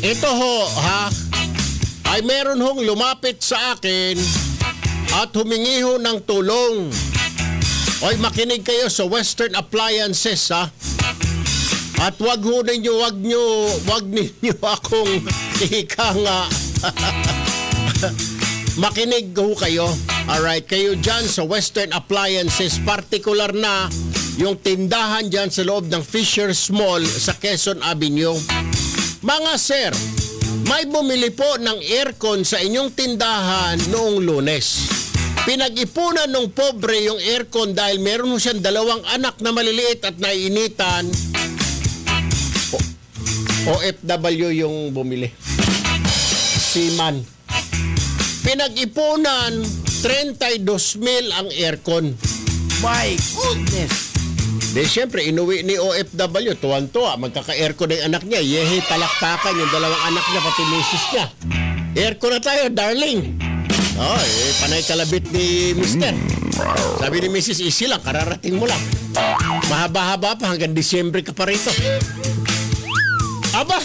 Ito ho, ha? Ay meron hong lumapit sa akin at humingi ho ng tulong. Oy, makinig kayo sa Western Appliances, ha? At wag ho ninyo, wag nyo, wag ninyo akong ika. Makinig ho kayo. Alright, kayo dyan sa Western Appliances, particular na yung tindahan dyan sa loob ng Fisher's Mall sa Quezon Avenue. Mga sir, may bumili po ng aircon sa inyong tindahan noong lunes. Pinag-ipunan ng pobre yung aircon dahil meron siyang dalawang anak na maliliit at naiinitan. O- OFW yung bumili. Seaman. Pinag-ipunan 32 mil ang aircon. My goodness. Di siyempre, inuwi ni OFW, tuwan-tuwa, magkaka-aircon na anak niya. Yehe, palakpakan yung dalawang anak niya, pati misis niya. Aircon na tayo, darling. Oh, eh, panay kalabit ni mister. Sabi ni Mrs. Easy lang, kararating mo lang. Mahaba-haba pa hanggang Disyembre ka pa rito. Aba,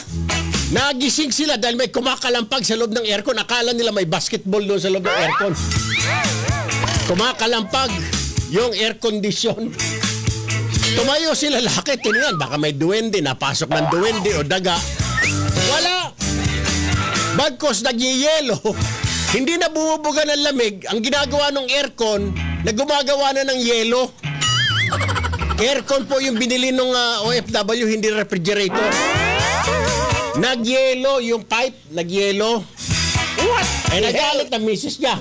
nagising sila dahil may kumakalampag sa loob ng aircon. Akala nila may basketball doon sa loob ng aircon. Kumakalampag yung air condition. Tumayo sila laki, tinignan, baka may duwende, napasok ng duwende o daga. Wala! Bagkos nagyayelo. Hindi na bumubuga ng lamig. Ang ginagawa ng aircon, na gumagawa na ng yelo. Aircon po yung binili ng OFW, hindi refrigerator. Nagyelo yung pipe, nagyelo. What? Eh, nagalit ang misis niya.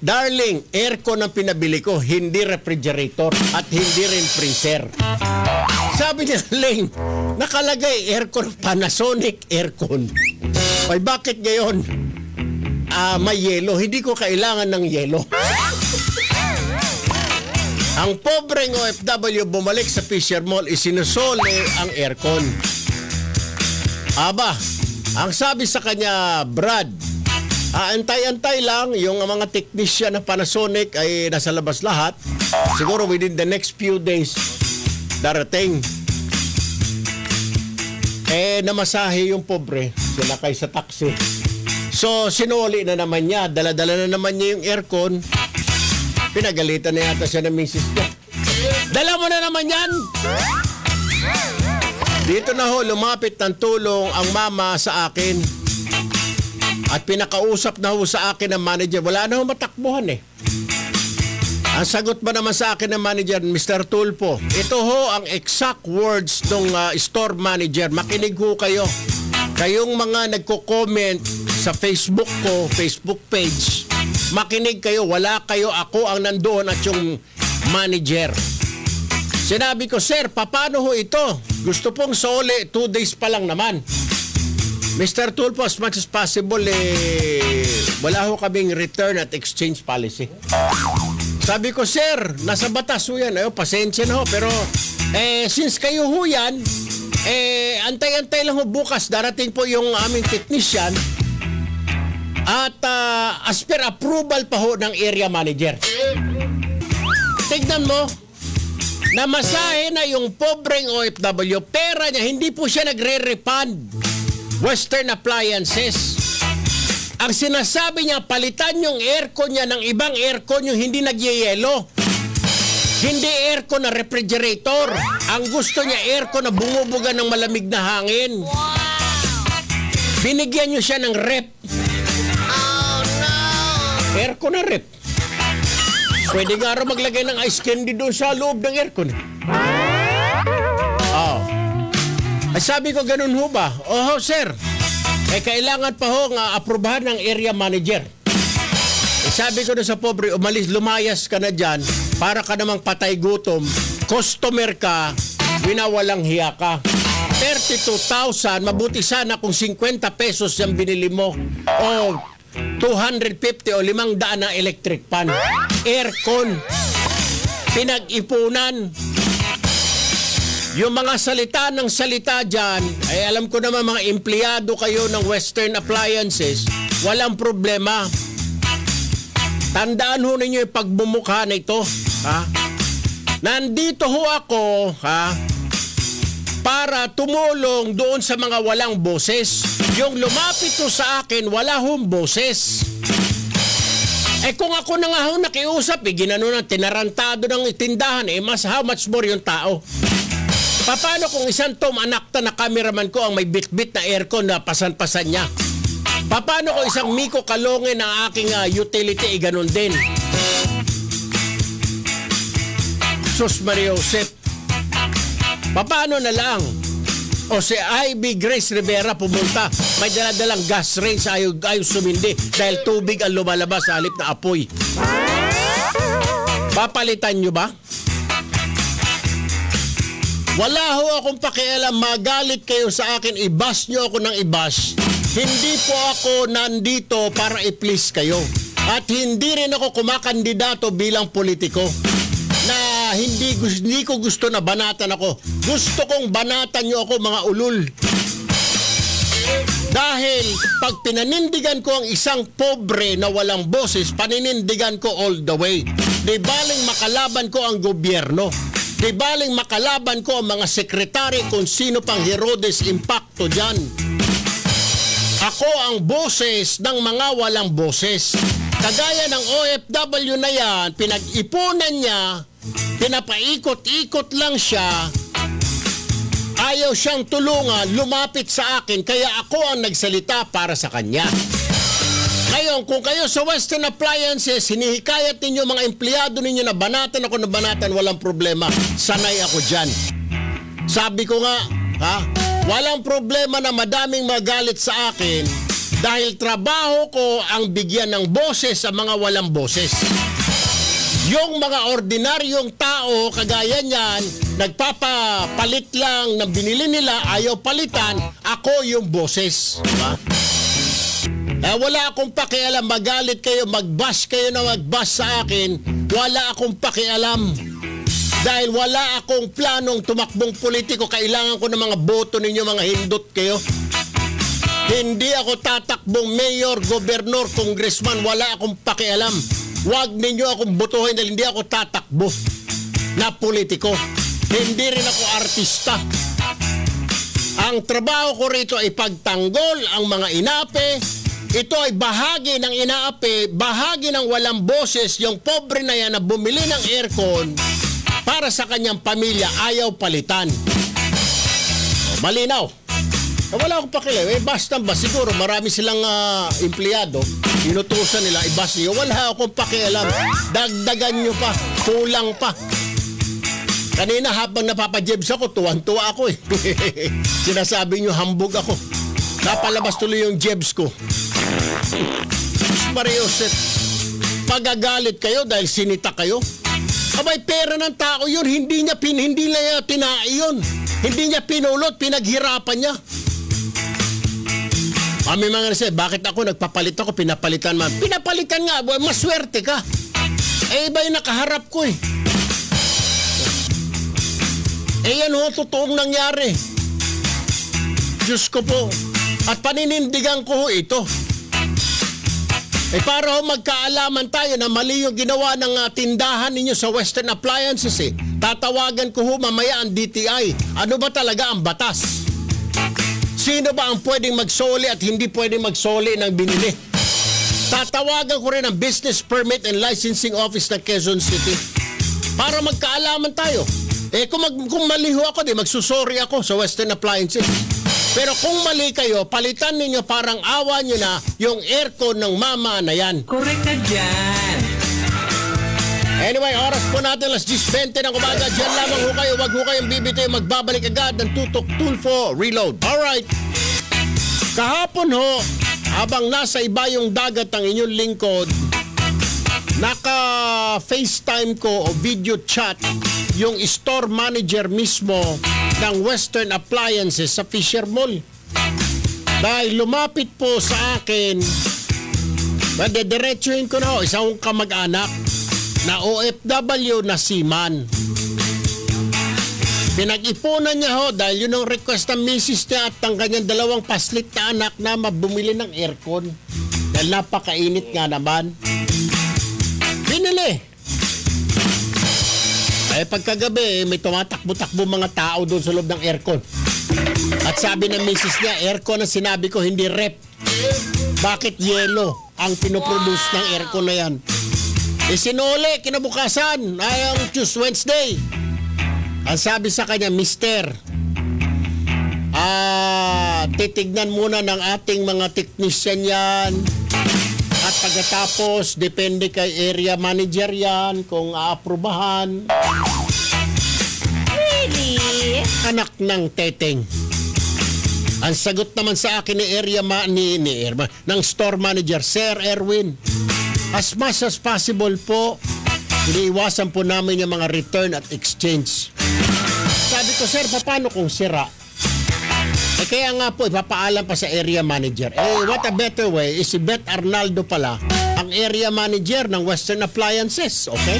Darling, aircon ang pinabili ko, hindi refrigerator at hindi rin freezer. Sabi niya, Ling, nakalagay aircon, Panasonic aircon. Ay, bakit ngayon? Ah, may yelo. Hindi ko kailangan ng yelo. Ang pobreng OFW bumalik sa Fisher Mall, isinusole ang aircon. Aba, ang sabi sa kanya, Brad, Ah, antay-antay lang yung mga technician ng Panasonic ay nasa labas lahat. Siguro within the next few days darating. Eh namasahe yung pobre, sinakay sa taxi. So sinuli na naman niya, dala-dala na naman niya yung aircon. Pinagalitan na yata siya ng misis niya. Dala mo na naman yan! Dito na ho, lumapit ng tulong ang mama sa akin. At pinakausap na ho sa akin ng manager, wala na ho matakbuhan eh. Ang sagot ba naman sa akin ng manager, Mr. Tulpo, ito ho ang exact words ng uh, store manager. Makinig ho kayo. Kayong mga nagko-comment sa Facebook ko, Facebook page, makinig kayo, wala kayo, ako ang nandoon at yung manager. Sinabi ko, Sir, paano ho ito? Gusto pong sole, two days pa lang naman. Mr. Tulpo, as much as possible, eh, wala ho kaming return at exchange policy. Sabi ko, sir, nasa batas ho yan. Ayo, pasensya na ho. Pero, eh, since kayo ho yan, eh, antay-antay lang ho bukas. Darating po yung aming technician. At uh, as per approval pa ho ng area manager. Tignan mo, namasahe na yung pobreng OFW. Pera niya, hindi po siya nagre-refund. Western Appliances. Ang sinasabi niya, palitan yung aircon niya ng ibang aircon yung hindi nagyayelo. Hindi aircon na refrigerator. Ang gusto niya aircon na bumubuga ng malamig na hangin. Binigyan niyo siya ng rep. Aircon na rep. Pwede nga raw maglagay ng ice candy doon sa loob ng aircon. Oh. Ay sabi ko ganun ho ba? Oho sir. Eh kailangan pa ho nga aprobahan ng area manager. Eh, sabi ko na sa pobre, umalis, lumayas ka na dyan para ka namang patay gutom. Customer ka, winawalang hiya ka. 32,000, mabuti sana kung 50 pesos yung binili mo. O 250 o 500 na electric pan. Aircon. Pinag-ipunan. Yung mga salita ng salita dyan, ay alam ko naman mga empleyado kayo ng Western Appliances, walang problema. Tandaan ho ninyo yung pagbumukha na ito. Ha? Nandito ho ako, ha? Para tumulong doon sa mga walang boses. Yung lumapit ho sa akin, wala hong boses. Eh kung ako na nga ho nakiusap, eh, ginano ng tinarantado ng tindahan, eh mas how much more yung tao. Paano kung isang Tom Anakta na cameraman ko ang may bit-bit na aircon na pasan-pasan niya? Paano kung isang Miko Kalonge na aking ah, utility, eh, ganun din? Sus Maria Josep. Paano na lang? O si Ivy Grace Rivera pumunta. May daladalang gas range ayaw, ayaw sumindi dahil tubig ang lumalabas sa halip na apoy. Papalitan nyo ba? Wala ho akong pakialam, magalit kayo sa akin, ibas nyo ako ng ibas. Hindi po ako nandito para i-please kayo. At hindi rin ako kumakandidato bilang politiko na hindi, hindi ko gusto na banatan ako. Gusto kong banatan nyo ako mga ulul. Dahil pag pinanindigan ko ang isang pobre na walang boses, paninindigan ko all the way. Di baling makalaban ko ang gobyerno. Di baling makalaban ko ang mga sekretary kung sino pang Herodes Impacto dyan. Ako ang boses ng mga walang boses. Kagaya ng OFW na yan, pinag-ipunan niya, pinapaikot-ikot lang siya, ayaw siyang tulungan, lumapit sa akin, kaya ako ang nagsalita para sa kanya. Ngayon, kung kayo sa Western Appliances, hinihikayat ninyo mga empleyado ninyo na banatan ako na banatan, walang problema. Sanay ako dyan. Sabi ko nga, ha? Walang problema na madaming magalit sa akin dahil trabaho ko ang bigyan ng boses sa mga walang boses. Yung mga ordinaryong tao, kagaya niyan, nagpapapalit lang ng binili nila, ayaw palitan, ako yung boses. Diba? Eh, wala akong pakialam, magalit kayo, mag-bash kayo na mag-bash sa akin, wala akong pakialam. Dahil wala akong planong tumakbong politiko, kailangan ko ng mga boto ninyo, mga hindot kayo. Hindi ako tatakbong mayor, gobernador, congressman, wala akong pakialam. Huwag ninyo akong botohin dahil hindi ako tatakbo na politiko. Hindi rin ako artista. Ang trabaho ko rito ay pagtanggol ang mga inape. Ito ay bahagi ng inaape, bahagi ng walang boses, yung pobre na yan na bumili ng aircon para sa kanyang pamilya, ayaw palitan. Malinaw. Wala akong pakilaw. Eh, basta ba? Siguro marami silang ah, empleyado. Inutusan nila, ibas niyo. Wala akong pakialam. Dagdagan nyo pa. Kulang pa. Kanina habang napapajebs ako, tuwan-tuwa ako eh. Sinasabi nyo, hambog ako. Napalabas tuloy yung jebs ko. Marioset, pagagalit kayo dahil sinita kayo? Abay, pera ng tao yun. Hindi niya, pin, hindi niya tinai yun. Hindi niya pinulot, pinaghirapan niya. Kami mga nasa, bakit ako nagpapalit ako, pinapalitan man. Pinapalitan nga, boy, maswerte ka. Eh, iba yung nakaharap ko eh. Eh, yan ho, totoong nangyari. Diyos ko po. At paninindigan ko ho ito. Eh para magkaalaman tayo na mali yung ginawa ng ah, tindahan ninyo sa Western Appliances eh. Tatawagan ko ho mamaya ang DTI. Ano ba talaga ang batas? Sino ba ang pwedeng magsoli at hindi pwedeng magsoli ng binili? Tatawagan ko rin ang Business Permit and Licensing Office ng Quezon City para magkaalaman tayo. Eh kung, mag, kung mali ho ako, di magsusori ako sa Western Appliances. Pero kung mali kayo, palitan ninyo parang awa nyo na yung aircon ng mama na yan. Correct ka dyan. Anyway, oras po natin, alas 10.20 ng umaga. Diyan lamang ho kayo, wag ho kayong bibitaw, magbabalik agad ng tutok Tulfo Reload. Alright. Kahapon ho, habang nasa iba yung dagat ang inyong lingkod, naka-FaceTime ko o video chat yung store manager mismo ng Western Appliances sa Fisher Mall. Dahil lumapit po sa akin, madediretsuhin ko na ho, isang kamag-anak na OFW na seaman. Pinag-ipunan niya ho dahil yun ang request ng misis niya at ang kanyang dalawang paslit na anak na mabumili ng aircon. Dahil napakainit nga naman. Binili. Eh pagkagabi, may tumatakbo-takbo mga tao doon sa loob ng aircon. At sabi ng misis niya, aircon ang sinabi ko, hindi rep. Bakit yelo ang pinoproduce ng aircon na yan? Isinole, kinabukasan, ay ang Tuesday, Wednesday. Ang sabi sa kanya, Mister, ah, titignan muna ng ating mga technician yan. At pagkatapos, depende kay area manager yan kung aaprubahan. Anak ng teteng. Ang sagot naman sa akin ni area ma ni, ni Irma, ng store manager, Sir Erwin, as much as possible po, iniiwasan po namin yung mga return at exchange. Sabi ko, Sir, paano kung sira? Eh kaya nga po, ipapaalam pa sa area manager. Eh, what a better way is si Beth Arnaldo pala, ang area manager ng Western Appliances, okay?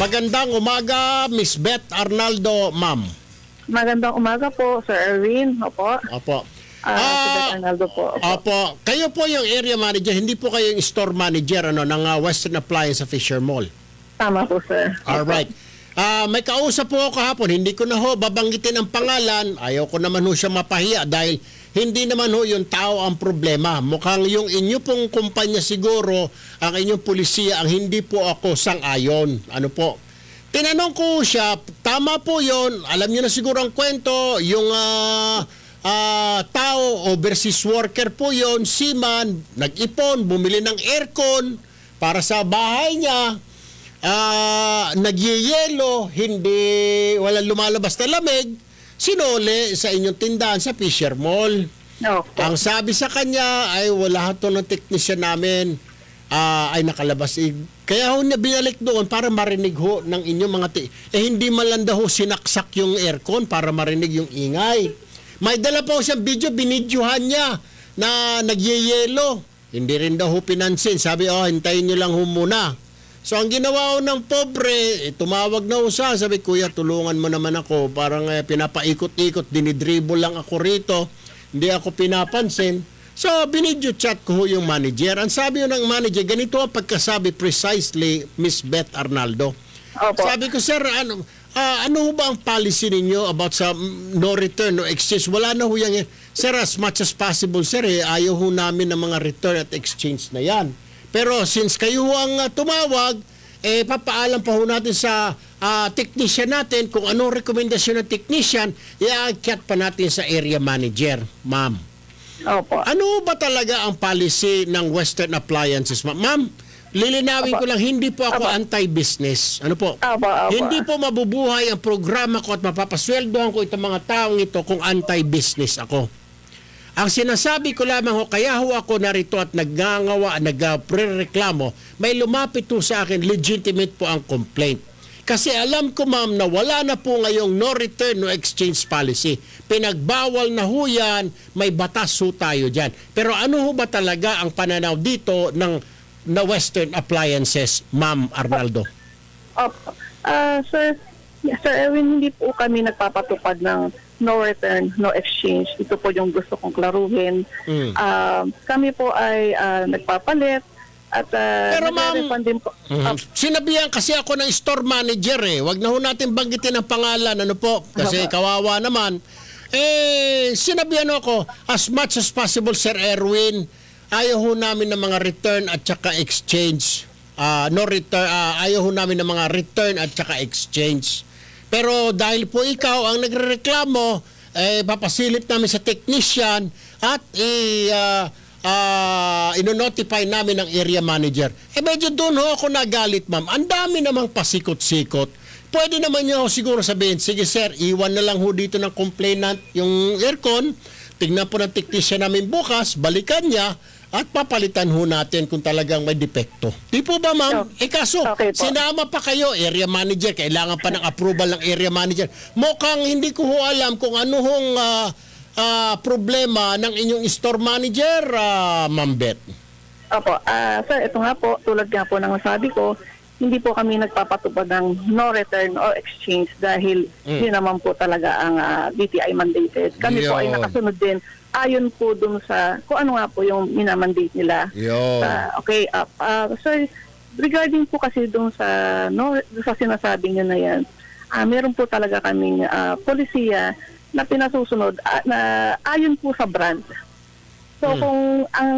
Magandang umaga, Miss Beth Arnaldo, ma'am. Magandang umaga po, Sir Erwin. Opo. Opo. Ah, si Beth Arnaldo po. Opo. Opo. Kayo po yung area manager, hindi po kayo yung store manager ano, ng ah, Western Appliance sa Fisher Mall. Tama po, sir. Alright. Ah, may kausap po ako kahapon, hindi ko na ho babanggitin ang pangalan. Ayaw ko naman ho siya mapahiya dahil hindi naman ho yung tao ang problema. Mukhang yung inyo pong kumpanya siguro, ang inyong pulisiya, ang hindi po ako sang-ayon. Ano po? Tinanong ko siya, tama po yon alam niyo na siguro ang kwento, yung ah, ah, tao, overseas worker po yon seaman, nag-ipon, bumili ng aircon para sa bahay niya, ah nagyeyelo, hindi, walang lumalabas na lamig, sinole sa inyong tindahan sa Fisher Mall. Opo. Ang sabi sa kanya ay wala to ng technician namin ah, ay nakalabas. Kaya ho niya binalik doon para marinig ho ng inyong mga ti- Eh hindi malanda ho sinaksak yung aircon para marinig yung ingay. May dala pa ho siyang video, binidyohan niya na nagyeyelo. Hindi rin daw ho pinansin. Sabi, oh, hintayin niyo lang ho muna. So ang ginawa ko ng pobre, eh, tumawag na siya. Sabi, kuya, tulungan mo naman ako. Parang eh, pinapaikot-ikot, dinidribble lang ako rito. Hindi ako pinapansin. So, binidyo chat ko yung manager. Ang sabi ng manager, ganito ang pagkasabi precisely, Miss Beth Arnaldo. Opo. Sabi ko, sir, ano, ah, ano ba ang policy ninyo about sa mm, no return, no exchange? Wala na ho yan. Sir, as much as possible, sir, eh, ayaw ho namin ng mga return at exchange na yan. Pero since kayo ho ang ah, tumawag, eh, papaalam pa ho natin sa ah, technician natin kung anong rekomendasyon ng technician, i-akyat pa natin sa area manager, ma'am. Opo. Ano ba talaga ang policy ng Western Appliances, ma'am? Ma'am, lilinawin ko lang, hindi po ako anti-business. Ano po? Opo, opo. Hindi po mabubuhay ang programa ko at mapapasweldohan ko itong mga taong ito kung anti-business ako. Ang sinasabi ko lamang ho, kaya ho ako narito at nagngangawa, nagpre-reklamo, may lumapit ho sa akin, legitimate po ang complaint. Kasi alam ko ma'am na wala na po ngayong no return, no exchange policy. Pinagbawal na ho yan, may batas ho tayo dyan. Pero ano ho ba talaga ang pananaw dito ng na Western Appliances, Ma'am Arnaldo? Opo. Ah, sir, Sir Erwin, hindi po kami nagpapatupad ng no return, no exchange. Ito po yung gusto kong klaruhin. Mm. Ah, kami po ay ah, nagpapalit at uh, Pero, ma'am- din po. Mhm. Sinabihan kasi ako ng store manager eh. Wag na ho natin banggitin ang pangalan. Ano po? Kasi kawawa naman. Eh, sinabihan ako, as much as possible, Sir Erwin, ayaw ho namin ng mga return at saka exchange. Ah, no return, ah, ayaw ho namin ng mga return at saka exchange. Pero dahil po ikaw ang nagrereklamo, eh, papasilip namin sa technician at i ah, ah, ino-notify namin ng area manager. Eh medyo doon ho ako nagalit ma'am. Ang dami namang pasikot-sikot. Pwede naman niyo siguro sabihin, sige sir, iwan na lang ho dito ng complainant yung aircon. Tingnan po ng technician namin bukas, balikan niya at papalitan ho natin kung talagang may depekto. Di po ba ma'am? Eh kaso, Okay po. sinama pa kayo, area manager, kailangan pa ng approval ng area manager. Mukhang hindi ko ho alam kung ano hong ah, ah, problema ng inyong store manager, ah, Ma'am Beth. Opo. Ah, sir, ito nga po, tulad nga po ng nasabi ko, hindi po kami nagpapatupad ng no return or exchange dahil Mm. yun naman po talaga ang ah, DTI mandated. Kami po ay nakasunod din ayon po dun sa kung ano nga po yung minamandate nila. Ah, okay, ah, ah, sir, regarding po kasi dun sa no sa sinasabi niyo na yan, ah, meron po talaga kaming ah, polisiya na pinasusunod ah, na ayon po sa brand. So Hmm. kung ang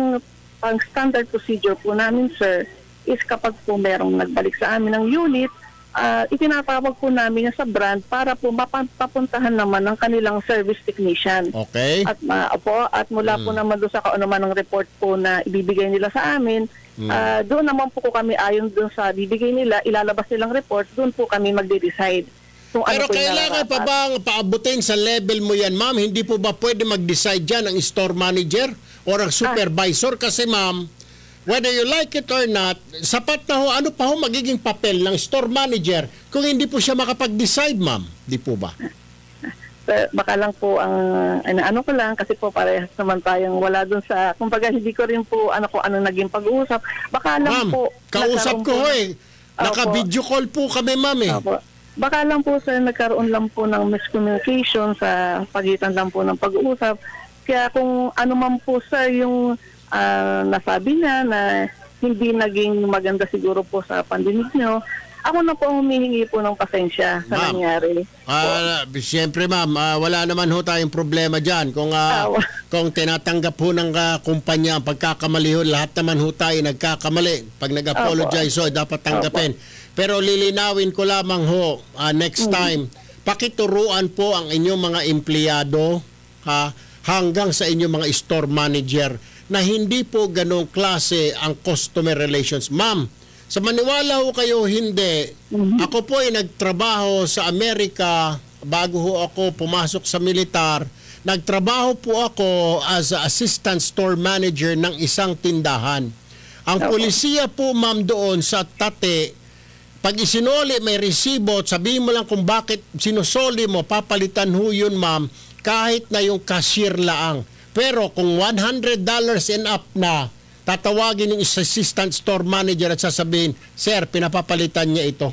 ang standard procedure po namin sir is kapag po merong nagbalik sa amin ng unit, ah, itinatawag po namin sa brand para po mapapuntahan naman ng kanilang service technician. Okay? At opo, at mula po naman doon sa kaunaman ng report po na ibibigay nila sa amin, ah, doon naman po ko kami ayon doon sa bibigay nila, ilalabas nilang report, doon po kami magde-decide. Kung Pero ano po yung kailangan pa bang paabutin sa level mo yan, ma'am? Hindi po ba pwede mag-decide dyan ang store manager or ang supervisor? Kasi ma'am, whether you like it or not, sapat na ho, ano pa ho magiging papel ng store manager kung hindi po siya makapag-decide, ma'am? Di po ba? Pero baka lang po ang ano, ano ko lang kasi po parehas naman tayong wala doon sa kumbaga hindi ko rin po ano ko ano naging pag-uusap. Baka lang Ma'am, po kausap ko po- eh. Naka-video call po kami, ma'am eh. Opo. Baka lang po sir nagkaroon lang po ng miscommunication sa pagitan lang po ng pag-uusap. Kaya kung ano man po sir yung ah, nasabi niya na hindi naging maganda siguro po sa pandinig niyo, ako na po ang humihingi po ng pasensya sa Ma'am. nangyari. Ah, siyempre ma'am, ah, wala naman ho tayong problema diyan. Kung wa- kung tinatanggap ho ng ah, kumpanya ang pagkakamali ho, lahat naman ho tayo nagkakamali. Pag nag-apologize ho, dapat tanggapin. Pero lilinawin ko lamang ho ah, next time, pakituruan po ang inyong mga empleyado ha, hanggang sa inyong mga store manager na hindi po ganong klase ang customer relations. Ma'am, sa maniwala ho kayo hindi, ako po ay nagtrabaho sa Amerika bago ho ako pumasok sa militar. Nagtrabaho po ako as a assistant store manager ng isang tindahan. Ang polisiya po ma'am doon sa Tate, pag isinoli may resibo, sabihin mo lang kung bakit sinusoli mo, papalitan ho yun ma'am, kahit na yung cashier laang. Pero kung $100 and up na, tatawagin yung assistant store manager at sasabihin, Sir, pinapapalitan niya ito.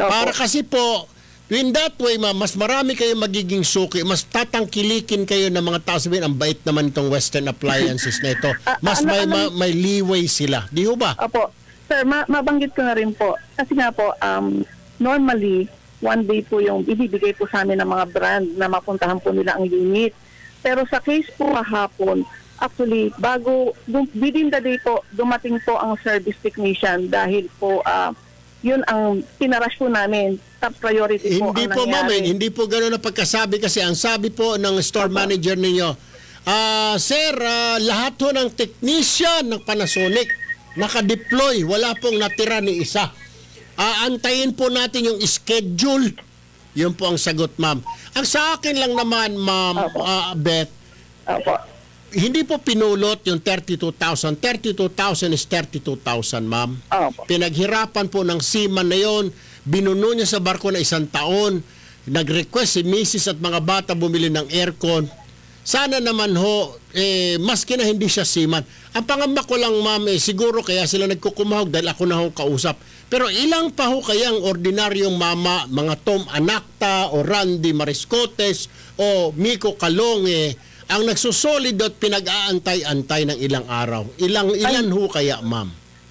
Opo. Para kasi po, in that way, ma'am, mas marami kayo magiging suki, mas tatangkilikin kayo ng mga tao sabihin, ang bait naman itong Western appliances na ito. Mas ano- may, ma- may leeway sila. Di ho ba? Opo. Sir, ma- mabanggit ko na rin po. Kasi nga po, um, normally, one day po yung ibibigay po sa amin ng mga brand na mapuntahan po nila ang unit. Pero sa case po kahapon, actually, bago, dum- within the day po, dumating po ang service technician dahil po, ah, yun ang pinarash po namin. Top priority po Hindi ang po, ma'am, eh. nangyari. hindi po gano'n ang pagkasabi kasi ang sabi po ng store manager ninyo, ah, sir, ah, lahat ho ng technician ng Panasonic naka-deploy, wala pong natira ni isa. Aantayin po natin yung schedule. Yun po ang sagot, ma'am. Ang sa akin lang naman, ma'am, Opo. ah, Beth, Opo. hindi po pinulot yung 32,000. 32,000 is 32,000, ma'am. Opo. Pinaghirapan po ng seaman na yon, binuno niya sa barko na isang taon, nag-request si Mrs. at mga bata bumili ng aircon. Sana naman ho, eh, maski na hindi siya seaman. Ang pangamba ko lang, ma'am, eh, siguro kaya sila nagkukumahog dahil ako na ho kausap. Pero ilang pa ho kaya ang ordinaryong mama, mga Tom Anacta o Randy Mariscotes o Miko Kalonge ang nagsusolid at pinag-aantay-antay ng ilang araw. Ilang ilan ho kaya, ma'am?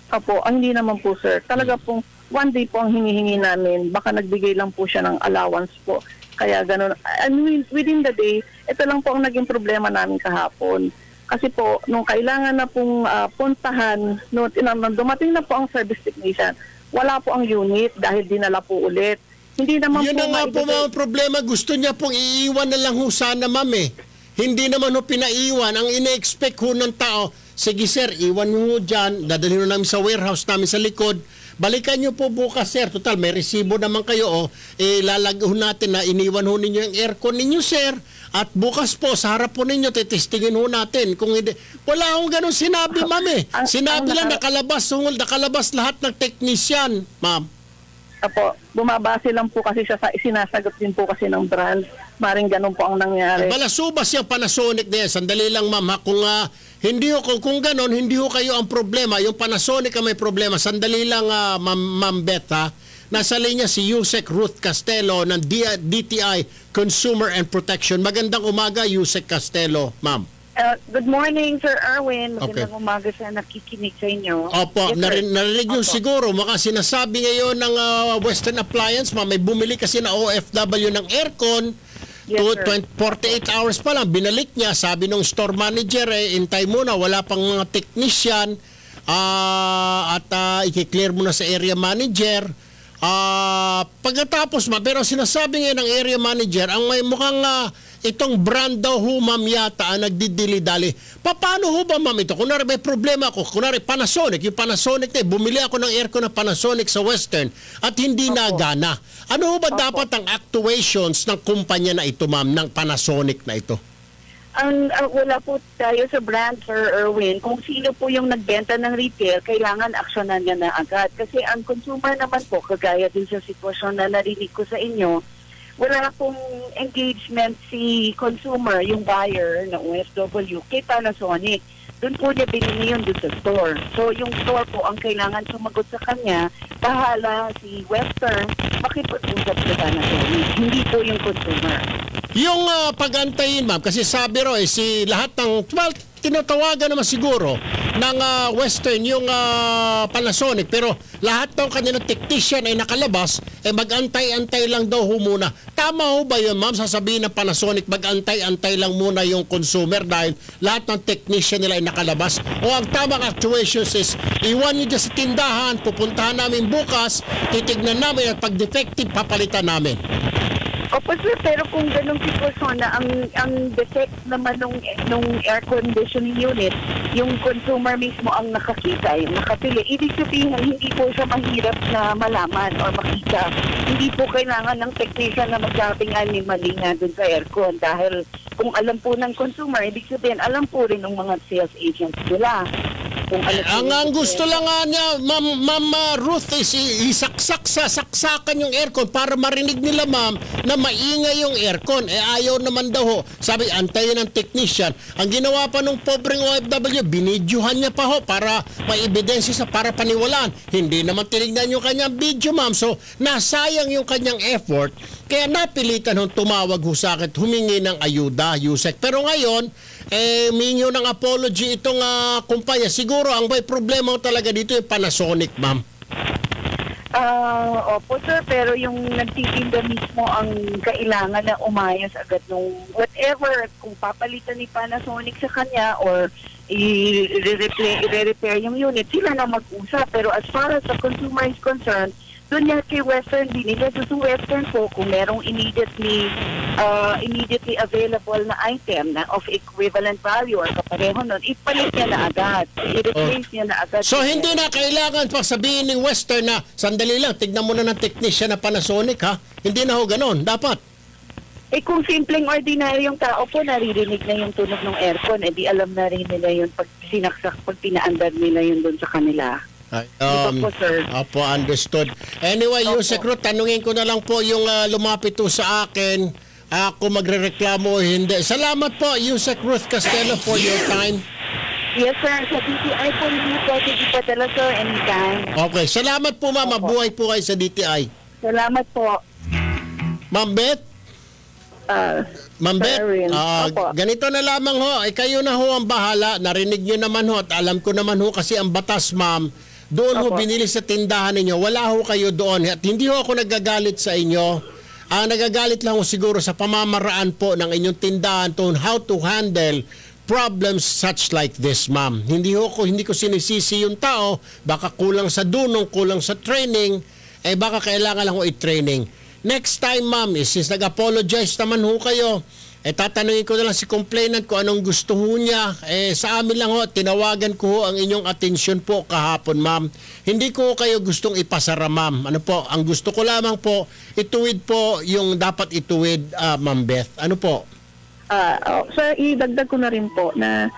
Opo, ang hindi naman po sir. Talaga pong one day po ang hinihingi namin. Baka nagbigay lang po siya ng allowance po. Kaya ganun. And wi- within the day, ito lang po ang naging problema namin kahapon. Kasi po, nung kailangan na pong ah, puntahan, nung, nung dumating na po ang service technician, wala po ang unit dahil dinala po ulit. Hindi naman Yun po na nga po mga problema. Gusto niya pong iiwan na lang ho sana, ma'am eh. Hindi naman ho pinaiwan. Ang ine-expect ho ng tao, sige sir, iwan niyo ho dyan. Dadalhin ho namin sa warehouse namin sa likod. Balikan niyo po bukas, sir. Total, may resibo naman kayo. Oh. Eh, lalag ho natin na iniwan ho ninyo yung aircon ninyo, sir. At bukas po, sa harap po ninyo, titestingin ho natin. Kung hindi, wala akong ganun sinabi, ma'am eh. Ang- Sinabi ang lang, naka- nakalabas, sungol, nakalabas lahat ng technician, ma'am. Apo, bumabase lang po kasi siya sa isinasagot din po kasi ng brand. Maring ganun po ang nangyari. Balasubas yung Panasonic na yan. Sandali lang ma'am ha. Kung, ah, hindi ho, kung, kung ganon, hindi ho kayo ang problema. Yung Panasonic ang may problema. Sandali lang ah, ma'am, Beth ha. Nasa linya si Yusek Ruth Castelo ng D- DTI Consumer and Protection. Magandang umaga, Yusek Castelo, ma'am. Uh, good morning, Sir Erwin. Magandang Okay. umaga sa nakikinig sa inyo. Opo, Yes, narin, narinig nyo siguro, maka sinasabi ngayon ng ah, Western Appliance, ma'am, may bumili kasi na OFW ng aircon. Yes, to sir. 20 48 hours pa lang, binalik niya. Sabi ng store manager, eh, intay muna, wala pang mga technician. Ah, at ah, i-clear mo na sa area manager. Ah, pagkatapos ma, pero sinasabi ngayon ng area manager, ang may mukhang ah, itong brand daw ho ma'am yata ang nagdidili-dali. Pa- Paano ho ba ma'am ito? Kunwari may problema ako, kunwari Panasonic, yung Panasonic na, bumili ako ng aircon na Panasonic sa Western at hindi nagana. Ano ho ba dapat ang actuations ng kumpanya na ito ma'am, ng Panasonic na ito? Ang ang wala po tayo sa brand, Sir Erwin. Kung sino po yung nagbenta ng retail, kailangan aksyonan niya na agad. Kasi ang consumer naman po, kagaya din sa sitwasyon na narinig ko sa inyo, wala pong engagement si consumer, yung buyer ng OFW, kay Panasonic. Doon po niya binili yun doon sa store. So yung store po ang kailangan sumagot sa kanya, bahala si Western makipag-usap sa Panasonic. Hindi po yung consumer. Yung ah, pag-antayin, ma'am, kasi sabi ro, eh, si lahat ng, well, tinatawagan naman siguro ng ah, Western yung ah, Panasonic, pero lahat ng kanilang technician ay nakalabas, eh mag-antay-antay lang daw ho muna. Tama ho ba yun, ma'am? Sasabihin ng Panasonic, mag-antay-antay lang muna yung consumer dahil lahat ng technician nila ay nakalabas? O ang tamang actuations is, iwan nyo dyan sa tindahan, pupuntahan namin bukas, titignan namin at pag defective, papalitan namin. Opo sir, pero kung ganong sitwasyon na ang ang defect naman nung nung air conditioning unit, yung consumer mismo ang nakakita, yung nakapili, ibig sabihin hindi po siya mahirap na malaman or makita. Hindi po kailangan ng technician na magsabing ani mali nga dun sa aircon dahil kung alam po ng consumer, ibig sabihin alam po rin ng mga sales agents nila. Kung ano Ang, ang gusto lang nga niya, Ma'am, Ma'am uh, Ruth, is isaksak sa saksakan yung aircon para marinig nila, ma'am, na maingay yung aircon. Eh, ayaw naman daw ho. Sabi, antayin ng technician. Ang ginawa pa nung pobreng OFW, binidyohan niya pa ho para may ebidensya sa para paniwalaan. Hindi naman tinignan yung kanyang video, ma'am. So, nasayang yung kanyang effort. Kaya napilitan hong tumawag ho sa akin, humingi ng ayuda, Yusek. Pero ngayon, eh, minyo ng apology itong ah, kumpanya. Siguro ang may problema talaga dito yung Panasonic, ma'am. Ah, opo sir, pero yung nagtitinda mismo ang kailangan na umayos agad nung whatever, kung papalitan ni Panasonic sa kanya or i-repair yung unit, sila na mag-usap. Pero as far as the consumer is concerned, doon niya kay Western binili. So sa Western po, kung merong immediately ah, immediately available na item na of equivalent value or kapareho nun, ipalit niya na agad. I-replace niya na agad. So hindi na kailangan pa sabihin ng Western na sandali lang, tignan mo na ng technician na Panasonic ha. Hindi na ho ganon. Dapat. Eh kung simpleng ordinaryong tao po naririnig na yung tunog ng aircon, eh di alam na rin nila yun pag sinaksak, pag pinaandar nila yun doon sa kanila. Ba po, sir? Opo, understood. Anyway, Opo. Yusek Ruth, tanungin ko na lang po yung ah, lumapit po sa akin. Ako magre-reklamo o hindi. Salamat po, Yusek Ruth Castello, for your time. Yes sir, sa DTI po hindi po pwede ipadala sir anytime. Okay, salamat po ma'am. Mabuhay po kayo sa DTI. Salamat po. Ma'am Beth, Ah, Ma'am Beth, Opo. ganito na lamang ho. Eh, kayo na ho ang bahala. Narinig nyo naman ho at alam ko naman ho kasi ang batas ma'am, doon ho Opo. binili sa tindahan ninyo. Wala ho kayo doon. At hindi ho ako nagagalit sa inyo. Ang nagagalit lang ho siguro sa pamamaraan po ng inyong tindahan to how to handle problems such like this, ma'am. Hindi ho ko hindi ko sinisisi yung tao, baka kulang sa dunong, kulang sa training, eh baka kailangan lang ho i-training. Next time, ma'am, is since nag-apologize naman ho kayo, eh tatanungin ko na lang si complainant kung anong gusto ho niya. Eh sa amin lang ho, tinawagan ko ho ang inyong atensyon po kahapon, ma'am. Hindi ko kayo gustong ipasara, ma'am. Ano po, ang gusto ko lamang po, ituwid po yung dapat ituwid, ah, ma'am Beth. Ano po? Ah, oh, sir, idagdag ko na rin po na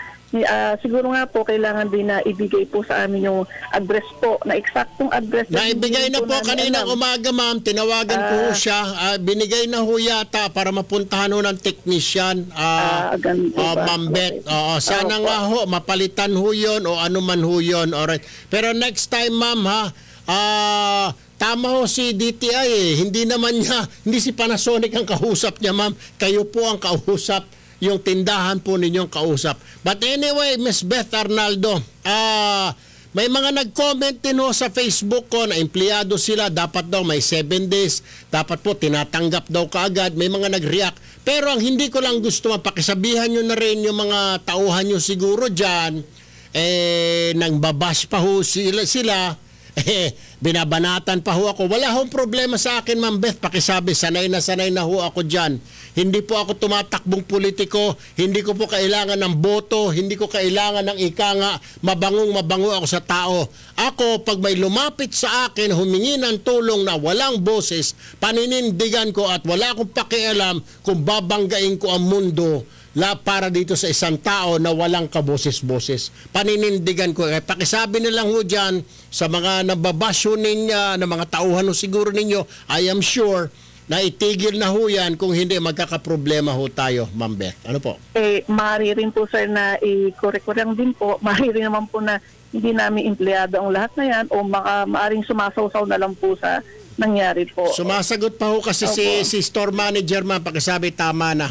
ah, siguro nga po kailangan din na ibigay po sa amin yung address po, na eksaktong address. Naibigay na po kaninang alam. umaga, ma'am. Tinawagan ko ho siya. Ah, binigay na ho yata para mapuntahan ho ng technician. Ah, Ah, po ah, ba? Ma'am Beth. Okay. Oo, sana Opo. nga ho, mapalitan ho yun o ano man ho yun. Alright. Pero next time, ma'am, ha, ah, tama ho si DTI eh. Hindi naman niya, hindi si Panasonic ang kausap niya, ma'am. Kayo po ang kausap yung tindahan po ninyong kausap. But anyway, Miss Beth Arnaldo, ah, may mga nag-comment din ho sa Facebook ko na empleyado sila, dapat daw may 7 days, dapat po tinatanggap daw kaagad, may mga nag-react. Pero ang hindi ko lang gusto mapakisabihan nyo na rin yung mga tauhan nyo siguro dyan, eh, nang babash pa ho sila, sila eh, binabanatan pa ho ako. Wala hong problema sa akin, Ma'am Beth. Pakisabi, sanay na sanay na ho ako dyan. Hindi po ako tumatakbong politiko. Hindi ko po kailangan ng boto. Hindi ko kailangan ng ika nga. Mabangong mabango ako sa tao. Ako, pag may lumapit sa akin, humingi ng tulong na walang boses, paninindigan ko at wala akong pakialam kung babanggain ko ang mundo la para dito sa isang tao na walang kaboses-boses. Paninindigan ko. Eh, pakisabi na lang ho dyan sa mga nababasyo ninyo, na mga tauhan ho siguro ninyo, I am sure na itigil na ho yan kung hindi magkakaproblema ho tayo, Ma'am Beth. Ano po? Eh, maaari rin po sir na i-correct ko lang din po. Maaari rin naman po na hindi namin empleyado ang lahat na yan o maka, maaring sumasawsaw na lang po sa nangyari po. Sumasagot pa ho kasi si, Opo. si store manager, ma'am. Pakisabi, tama na.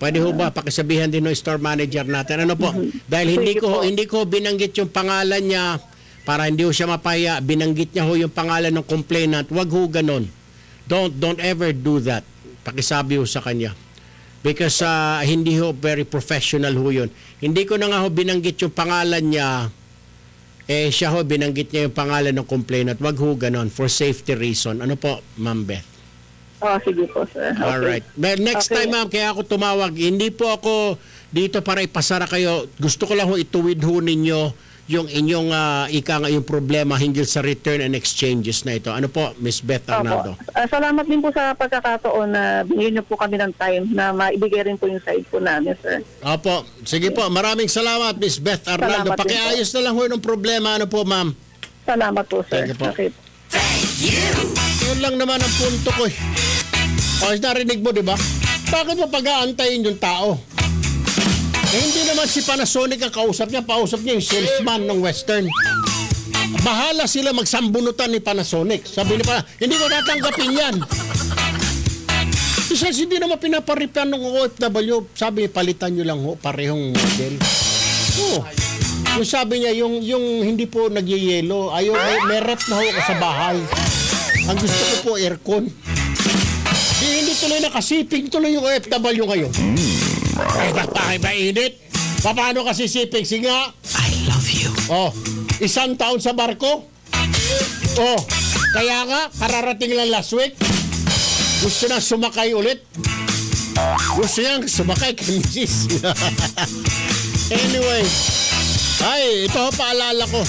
Pwede ho ba pakisabihan din ng store manager natin? Ano po? Dahil hindi Sige ko po. hindi ko binanggit yung pangalan niya para hindi ho siya mapaya. Binanggit niya ho yung pangalan ng complainant. Wag ho ganon. Don't don't ever do that. Pakisabi ho sa kanya. Because ah, hindi ho very professional ho yun. Hindi ko na nga ho binanggit yung pangalan niya. Eh siya ho binanggit niya yung pangalan ng complainant. Wag ho ganon for safety reason. Ano po, Ma'am Beth? Ah, sige po sir. Okay. Alright. But next Okay. time ma'am, kaya ako tumawag, hindi po ako dito para ipasara kayo. Gusto ko lang ho ituwid ho ninyo yung inyong ah, ika nga yung problema hinggil sa return and exchanges na ito. Ano po, Miss Beth Arnaldo? Opo. Ah, salamat din po sa pagkakataon na binigyan niyo po kami ng time na maibigay rin po yung side po namin, sir. Opo. Sige po, maraming salamat Miss Beth Arnaldo. Salamat Pakiayos na lang ho ng problema. Ano po, ma'am? Salamat po, sir. Thank you po. Okay. Yun lang naman ang punto ko eh. O, narinig mo, di ba? Bakit mo pag-aantayin yung tao? Eh, hindi naman si Panasonic ang kausap niya. Pausap niya yung salesman ng Western. Bahala sila magsambunutan ni Panasonic. Sabi ni pa, hindi ko tatanggapin yan. Kasi hindi naman pinaparipan ng OFW. Sabi, palitan nyo lang ho, parehong model. Oo. Yung sabi niya, yung, yung hindi po nagyayelo, ayaw, may, may na ho sa bahay. Ang gusto ko po, aircon. Di, hindi tuloy nakasiping tuloy yung OFW ngayon. Ay, bakit ba init? Paano kasi siping? Sige nga. I love you. Oh, isang taon sa barko? Oh, kaya nga, kararating lang last week. Gusto na sumakay ulit. Gusto niyang sumakay kay Mrs. anyway, ay, ito paalala ko.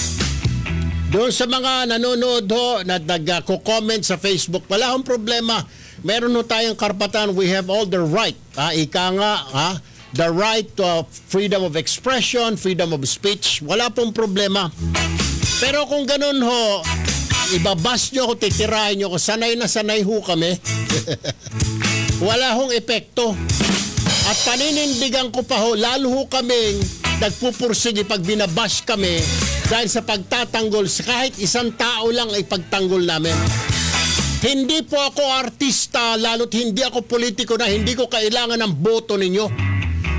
Doon sa mga nanonood ho na nag-comment sa Facebook, wala akong problema. Meron ho tayong karapatan. We have all the right. Ha? Ika nga, ha? The right to freedom of expression, freedom of speech. Wala pong problema. Pero kung ganun ho, ibabas nyo ako, titirahin nyo ako, sanay na sanay ho kami. Wala hong epekto. At paninindigan ko pa ho, lalo ho kaming nagpupursige pag binabash kami dahil sa pagtatanggol sa kahit isang tao lang ay pagtanggol namin. Hindi po ako artista, lalo't hindi ako politiko na hindi ko kailangan ng boto ninyo.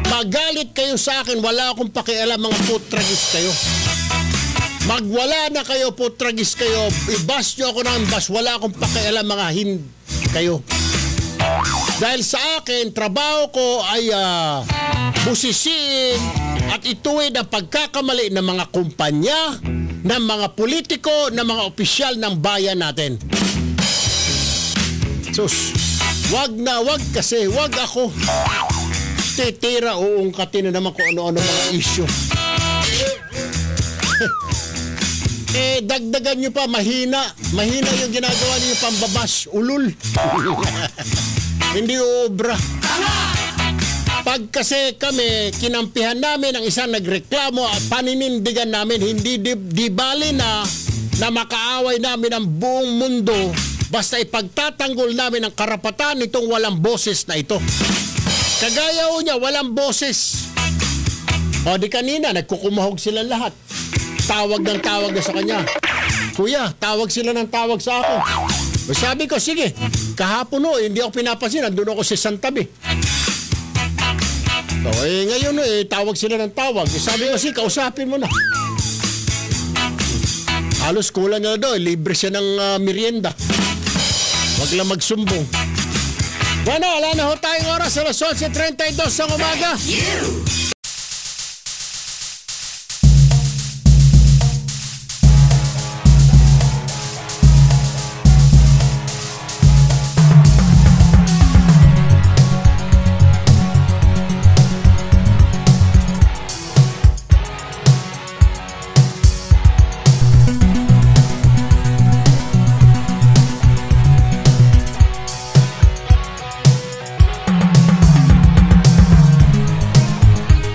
Magalit kayo sa akin, wala akong pakialam mga putragis kayo. Magwala na kayo, putragis kayo, ibas nyo ako ng bas, wala akong pakialam mga hindi kayo. Dahil sa akin, trabaho ko ay ah, busisiin at ituwid ang pagkakamali ng mga kumpanya, ng mga politiko, ng mga opisyal ng bayan natin. Sus, wag na wag kasi, wag ako. Titira, uungkatin na naman kung ano-ano mga issue. eh, dagdagan nyo pa, mahina. Mahina yung ginagawa niyo pambabash, ulul. Hindi obra. Pag kasi kami, kinampihan namin ang isang nagreklamo at paninindigan namin, hindi di, di bali na na makaaway namin ang buong mundo basta ipagtatanggol namin ang karapatan nitong walang boses na ito. Kagaya niya, walang boses. O di kanina, nagkukumahog sila lahat. Tawag ng tawag na sa kanya. Kuya, tawag sila ng tawag sa akin. O sabi ko, sige, kahapon ho, hindi ako pinapansin, nandun ako sa Santabi. O eh, ngayon eh, tawag sila ng tawag. Eh, sabi ko, sige, kausapin mo na. Halos kulang na daw, eh, libre siya ng ah, merienda. Huwag lang magsumbong. Bueno, wala na ho tayong oras. Alas 11.32 ng umaga.